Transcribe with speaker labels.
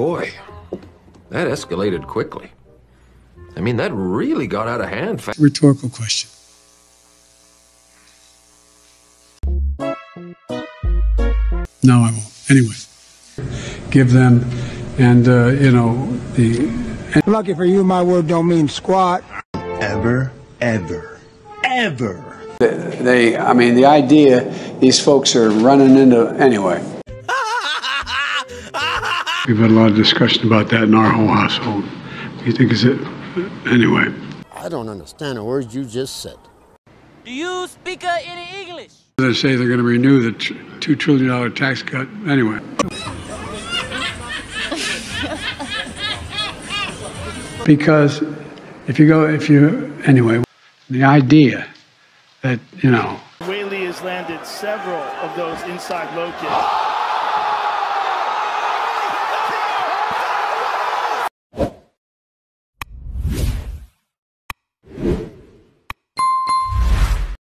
Speaker 1: Boy, that escalated quickly. I mean, that really got out of hand fast.
Speaker 2: Rhetorical question. No, I won't. Anyway, give them, and uh, you know the.
Speaker 3: Lucky for you, my word don't mean squat.
Speaker 4: Ever, ever, ever.
Speaker 2: They, I mean, the idea these folks are running into anyway. We've had a lot of discussion about that in our whole household. You think is it anyway?
Speaker 5: I don't understand the words you just said.
Speaker 6: Do you speak uh, any English?
Speaker 2: They say they're going to renew the two trillion dollar tax cut anyway. because if you go, if you anyway, the idea that you know
Speaker 7: Whaley has landed several of those inside low kicks.